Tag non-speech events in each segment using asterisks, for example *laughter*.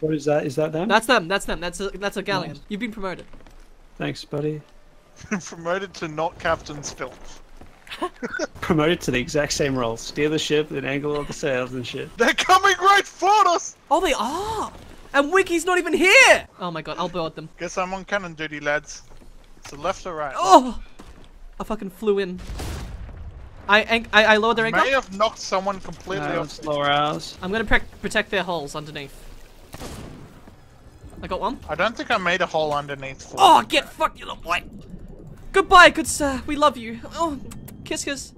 What is that? Is that them? That's them. That's them. That's a that's a galleon. You've been promoted. Thanks, buddy. *laughs* Promoted to not captain's filth. *laughs* Promoted to the exact same role. Steer the ship, and angle all the sails and shit. They're coming right for us! Oh, they are. And Wiki's not even here. Oh my god, I'll board them. Guess I'm on cannon duty, lads. So left or right? Oh, I fucking flew in. I anch- I, I lowered their anchor. May have knocked someone completely Uh, off. let's lower ours. I'm gonna pre- protect their holes underneath. I got one. I don't think I made a hole underneath. For Oh, get fucked, you little boy. Goodbye, good sir. We love you. Oh, kiss, kiss.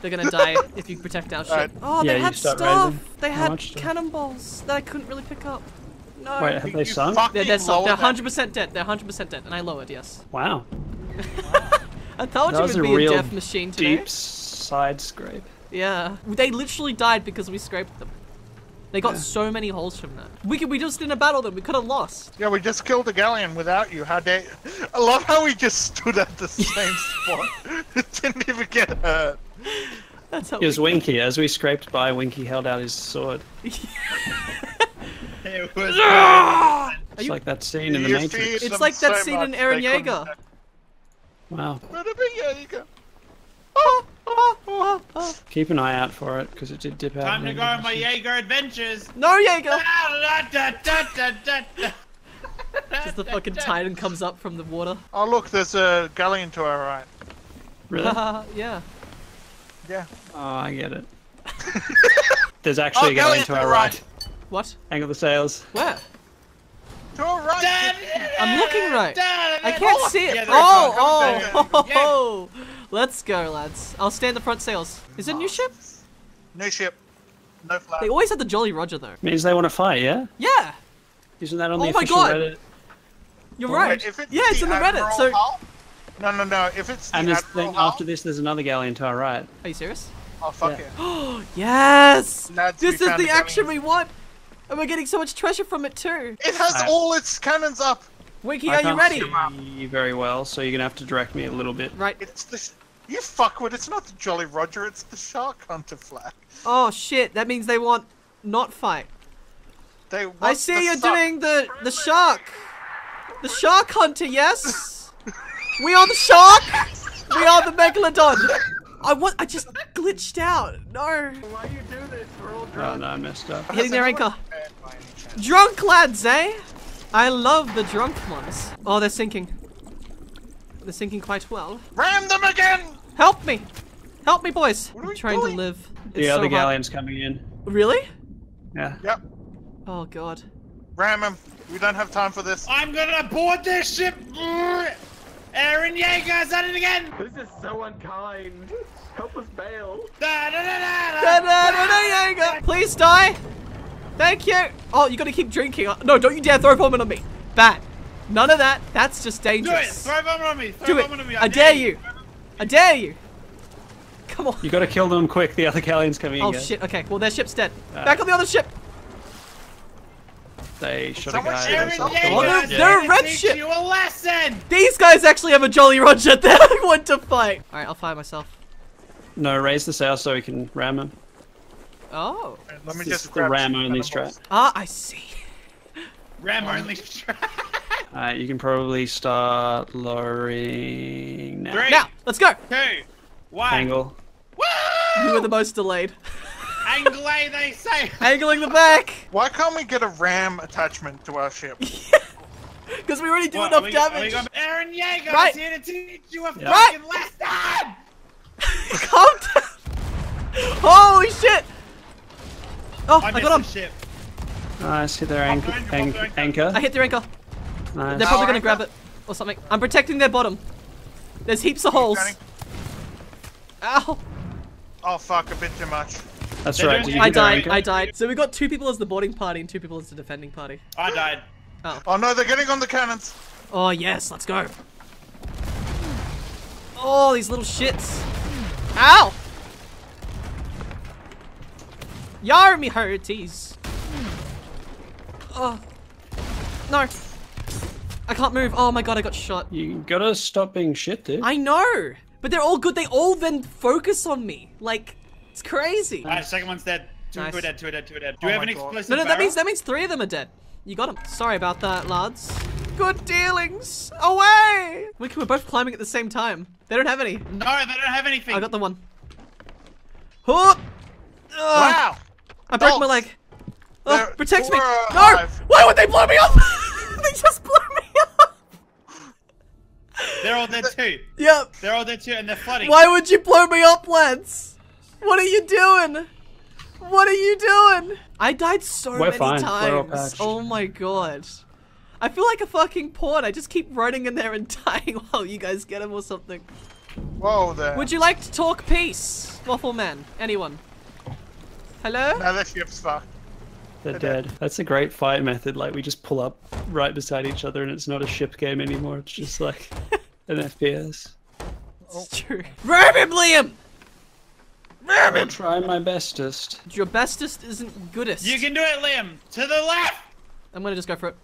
They're gonna die *laughs* if you protect our ship. Alright. Oh, Yeah, they you had stuff. raising. They How had much stuff? cannonballs that I couldn't really pick up. No. Wait, have You they sunk? fucking they're sunk. They're 100% dead. They're 100% dead, and I lowered. Yes. Wow. *laughs* I thought That you would a be a real death machine today. Deep side scrape. Yeah. They literally died because we scraped them. They got Yeah. so many holes from that. We could, we just didn't battle them. We could have lost. Yeah, we just killed a galleon without you. How dare I love how we just stood at the same *laughs* spot. *laughs* Didn't even get hurt. That's how. It was Winky. As we scraped by, Winky held out his sword. *laughs* It was It's you- like that scene in the You Matrix. It's like that so scene in much Eren they couldn't- Yeager. Wow. Bada bing, yeah, you go. Keep an eye out for it, because it did dip out. Time to go on my Jaeger adventures. No, Jaeger! *laughs* As the fucking Titan comes up from the water. Oh look, there's a galleon to our right. Really? *laughs* yeah. Yeah. Oh, I get it. *laughs* There's actually Oh, a galleon galleon to our right. What? Angle the sails. Where? To our right. I'm looking right. da, da, I can't see it. Yeah, oh, oh, oh, oh, Yeah. oh. Let's go, lads. I'll stand the front sails. Is it a new ship? New ship. No flag. They always had the Jolly Roger, though. Means they want to fight, yeah? Yeah, Isn't that on Oh the my official God. Reddit? you're Wait, right. if it's yeah, it's in the Reddit. So, Hull- No, no, no. If it's the And there's, Admiral then Hull, after this, there's another galleon to our right. are you serious? Oh fuck Yeah. yeah. *gasps* yes. Lads, this is the action galleon. we want, and we're getting so much treasure from it too. It has all its cannons up. Wiki, I are you ready? I can't ready? see very well, so you're gonna have to direct me a little bit. Right. It's the. Sh- You fuckwit. It's not the Jolly Roger. It's the Shark Hunter flag. Oh shit! That means they want not fight. They. I see the you're doing the the shark, the shark hunter. Yes, we are the shark. We are the megalodon. I want. I just glitched out. No. Why you do this? We're all Oh drunk. no, I messed up. Hitting their Has anyone anchor. prepared by any chance? Drunk lads, eh? I love the drunk ones. Oh, they're sinking. They're sinking quite well. Ram them again! Help me! Help me, boys! What are I'm trying doing? to live. The It's so other hard. galleon's coming in. Really? Yeah. Yep. Oh god. Ram him. We don't have time for this. I'm gonna board this ship. Eren Yeager's at it again. This is so unkind. Help us bail. Da, da, da, da, Da, da. da, da, da, yeah, go. Please die! Thank you! Oh, you gotta keep drinking. No, don't you dare throw vomit on me! Bad. None of that. That's just dangerous. Do it. dangerous. Throw vomit on me. Throw Do it. vomit on me. I dare you. I dare you. Come on. You gotta kill them quick, the other galleon's coming in. Oh shit, okay. Well, their ship's dead. Uh, Back on the other ship! They shot a Someone guy. shoot Eren they him. shot the Oh, one. they're- Yeager's they're a red to teach ship. you a lesson. These guys actually have a Jolly Roger that I want to fight. Alright, I'll fire myself. No, raise the sail so we can ram him. Oh. Let me This just is the ram some only cannonballs. strat. Ah, I see. Ram only. *laughs* Uh, you can probably start lowering now. Three, Now, let's go! two, one. Angle. You were the most delayed. Angle, they say. *laughs* Angling the back! Why can't we get a ram attachment to our ship? *laughs* Because we already do What, enough are we- are we damage. going- Eren Yeager's Right. here to teach you a Yeah. fucking lesson. *laughs* Calm down! Holy shit! Oh, I, I, got missed him! ship. Nice, hit their anchor. anchor, anchor, anchor. I hit their anchor. Nice. They're probably Oh, gonna grab it or something. I'm protecting their bottom. There's heaps of holes. Johnny? Ow! Oh fuck, a bit too much. That's They're right. doing- Did you I died. I died. So we got two people as the boarding party and two people as the defending party. I died. Oh, oh no, they're getting on the cannons. Oh yes, let's go. Oh, these little shits. Ow! Yar me hurties. Oh. No. I can't move. Oh my god, I got shot. You gotta stop being shit, dude. I know! But they're all good. They all then focus on me. Like, it's crazy. Alright, second one's dead. Two Nice. are dead. Two are dead. Two are dead. Do Oh we have my an God. explosive No, no, that barrel? means that means three of them are dead. You got them. Sorry about that, lads. Good dealings. Away. We we're both climbing at the same time. They don't have any. No, they don't have anything. I got the one. Huh. Ugh. Wow! I broke my leg. Oh, protect me. we're No! alive. Why would they blow me up? *laughs* they just blew me up. They're all dead too. Yep. They're all dead too, and they're flooding. Why would you blow me up, Lance? What are you doing? What are you doing? I died so We're many fine. Times. Oh my god. I feel like a fucking pawn. I just keep running in there and *laughs* dying while you guys get him or something. Whoa there. Would you like to talk peace? Waffle man. Anyone? Hello? No, this ship's fucked. They're dead. That's a great fight method. Like we just pull up right beside each other, and it's not a ship game anymore. It's just like *laughs* an FPS. It's oh. true. Ram him, Liam! Ram I'm him! trying my bestest. Your bestest isn't goodest. You can do it, Liam. To the left. I'm gonna just go for it.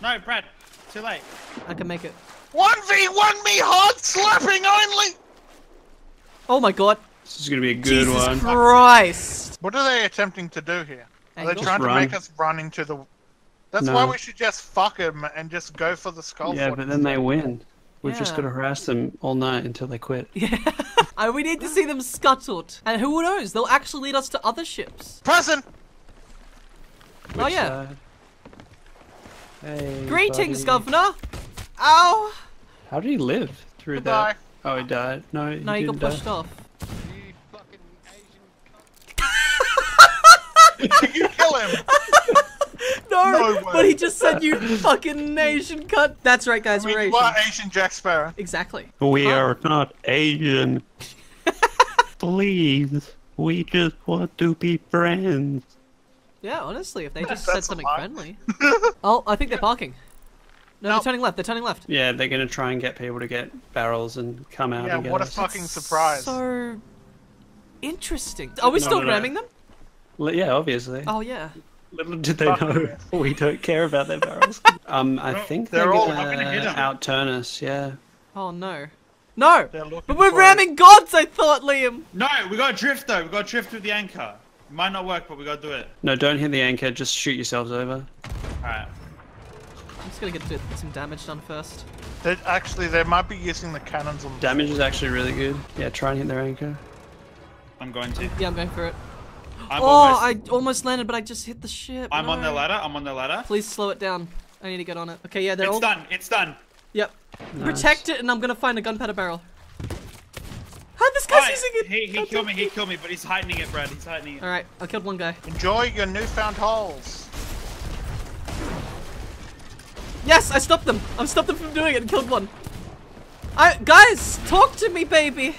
No, Brad. Too late. I can make it. 1v1 me hard slapping only! Oh my god. This is gonna be a good Jesus one. Christ. What are they attempting to do here? Are they Angle? trying to run. make us run into the... That's No. why we should just fuck them and just go for the skull Yeah, but then they win. We've just Yeah. got to harass them all night until they quit. *laughs* Yeah. Uh, we need to see them scuttled. And who knows? They'll actually lead us to other ships. Person! oh, yeah. side? Hey, Greetings, buddy. Governor. Ow. How did he live through Goodbye. that? Oh, he died. No, he No, you got didn't pushed die. off. you kill him! No, No *laughs* but he just said you fucking Asian cut. That's right, guys. I mean, we're you Asian. are Asian Jack Sparrow. Exactly. We Huh? are not Asian. *laughs* Please, we just want to be friends. Yeah, honestly, if they just That's said something friendly. *laughs* oh, I think they're parking. No, Nope. they're turning left. They're turning left. Yeah, they're gonna try and get people to get barrels and come out. Yeah, and get what a us. fucking surprise. So interesting. Are we No, still no, no. ramming them? Li- Yeah, obviously. Oh yeah. Little did they know *laughs* we don't care about their barrels. um, I think they're they're, all- gonna, I'm gonna hit 'em. outturn us. Yeah. Oh no. No. But we're for ramming gods. I thought, Liam. No, we got to drift though. We got to drift with the anchor. It might not work, but we got to do it. No, don't hit the anchor. Just shoot yourselves over. All right. I'm just gonna get to- some damage done first. They, actually, they might be using the cannons on the Damage is actually really good. Yeah, try and hit their anchor. I'm going to. Yeah, I'm going for it. I'm oh, almost. I almost landed, but I just hit the ship. I'm on the ladder. I'm on the ladder. Please slow it down. I need to get on it. Okay, yeah, they're It's all. done. It's done. Yep. Nice. Protect it, and I'm gonna find a gunpowder barrel. How this guy's Alright, using it? He, he killed me. He killed me, but he's heightening it, Brad. He's heightening it. All right, I killed one guy. Enjoy your newfound holes. Yes, I stopped them. I've stopped them from doing it and killed one. I guys, talk to me, baby.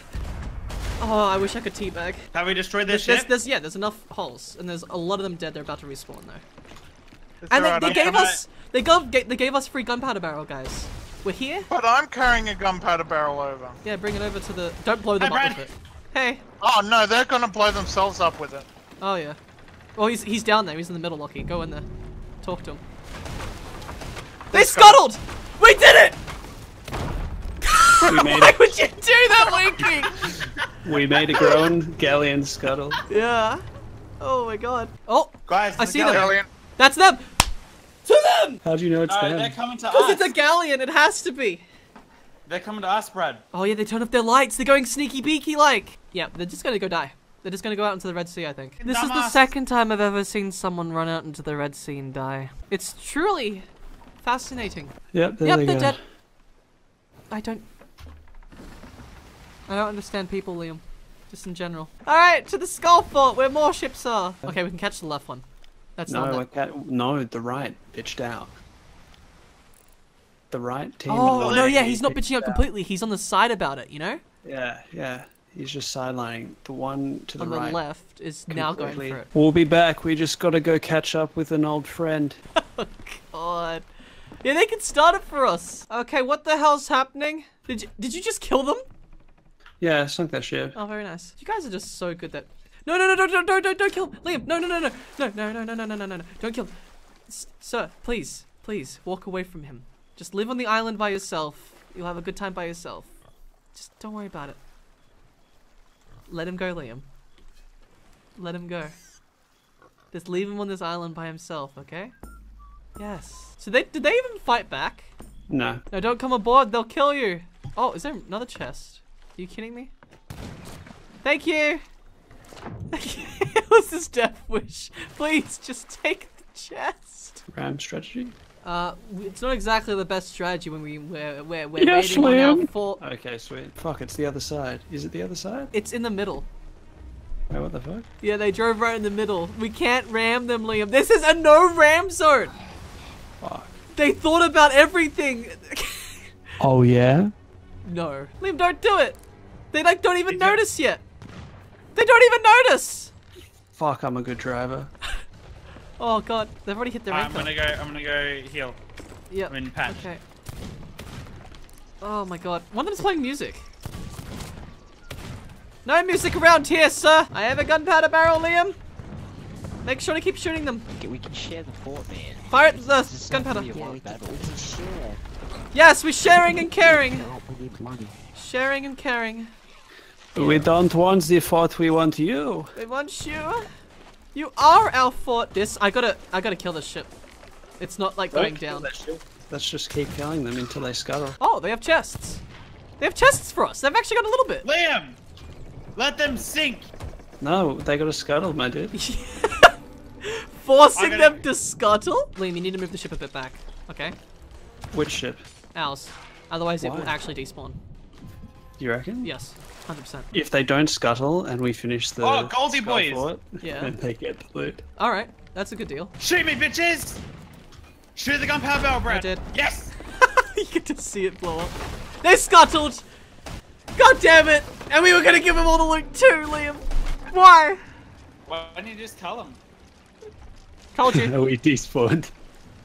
Oh, I wish I could teabag. Have we destroyed this, There's, ship? there's, yeah, there's enough holes, and there's a lot of them dead. They're about to respawn though. And they, they gave us, they gave, they gave us free gunpowder barrel, guys. We're here. But I'm carrying a gunpowder barrel over. Yeah, bring it over to the. Don't blow them Hey, up Brad. with it. Hey. Oh no, they're gonna blow themselves up with it. Oh yeah. Well, he's he's down there. He's in the middle, Lockie. Go in there. Talk to him. They They're scuttled. We did it. We *laughs* made Why it. would you do that, Winky? We made a grown galleon scuttle. yeah. Oh my god. Oh, Guys, I the see them. galleon- Alien. that's them. To them. How do you know it's Uh, them? they're coming to Because it's a galleon. It has to be. They're coming to us, Brad. Oh yeah, they turn off their lights. They're going sneaky beaky like. Yeah, they're just gonna go die. They're just gonna go out into the Red Sea, I think. This is the second time I've ever seen someone run out into the Red Sea and die. It's truly fascinating. Yep, there yep, they they're go. dead. I don't. I don't understand people, Liam. Just in general. Alright, to the Skull Fort where more ships are. Uh. Okay, we can catch the left one. That's No, not I can't. No, the right bitched out. The right team. Oh, no, yeah, he's not bitching out completely. He's on the side about it, you know? Yeah, yeah. He's just sidelining. The one to the on the right. left is now going completely. for it. We'll be back. We just gotta go catch up with an old friend. *laughs* oh, God. Yeah, they can start it for us. Okay, what the hell's happening? Did you, did you just kill them? Yeah, I sunk that ship. Oh, very nice. You guys are just so good that. No, no, no, no, no, no, don't, don't kill Liam. No, no, no, no, no, no, no, no, no, no, no, no, no. Don't kill. S- sir, please, please walk away from him. Just live on the island by yourself. You'll have a good time by yourself. Just don't worry about it. Let him go, Liam. Let him go. Just leave him on this island by himself, okay? Yes. So they did they even fight back? No. No, don't come aboard. They'll kill you. Oh, is there another chest? Are you kidding me? Thank you. What's this death wish? Please, just take the chest. Ram strategy. Uh, it's not exactly the best strategy when we we're we're, we're Yes, waiting on our Liam. fort. Okay, sweet. Fuck, it's the other side. Is it the other side? It's in the middle. Wait, what the fuck? Yeah, they drove right in the middle. We can't ram them, Liam. This is a no ram zone. Fuck. They thought about everything. *laughs* Oh yeah. no, Liam, don't do it. They like don't even notice yet. They don't even notice. Fuck, I'm a good driver. *laughs* Oh god, they've already hit their I'm gonna go. I'm gonna go heal. Yep. I'm in patch. Okay. Oh my god. One of them's playing music. No music around here, sir! I have a gunpowder barrel, Liam! Make sure to keep shooting them. Okay, we can share the fort, man. Fire at the This is not gunpowder. Yeah, we can, we can share. Yes, we're sharing and caring. No, we need money. Sharing and caring. We don't want the fort, we want you. We want you. You are our fort. This, I gotta, I gotta kill this ship. It's not like going down. Let's just keep killing them until they scuttle. Oh, they have chests. They have chests for us. They've actually got a little bit. Liam, let them sink. No, they got to scuttle, my dude. *laughs* Forcing gonna- them to scuttle? Liam, you need to move the ship a bit back. Okay? Which ship? Ours. Otherwise, it will actually despawn. You reckon? Yes, 100%. If they don't scuttle and we finish the Oh, Goldie skull boys. fort, Yeah. then they get the loot. Alright, that's a good deal. Shoot me, bitches! Shoot the gunpowder barrel, Brad. did. Yes. *laughs* you get to see it blow up. They scuttled! God damn it! And we were gonna give them all the loot too, Liam! Why? Why don't you just tell them? Told you. *laughs* Oh, no, we despawned.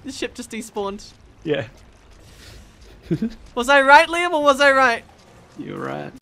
the ship just despawned. Yeah, *laughs* Was I right, Liam, or was I right? you're right.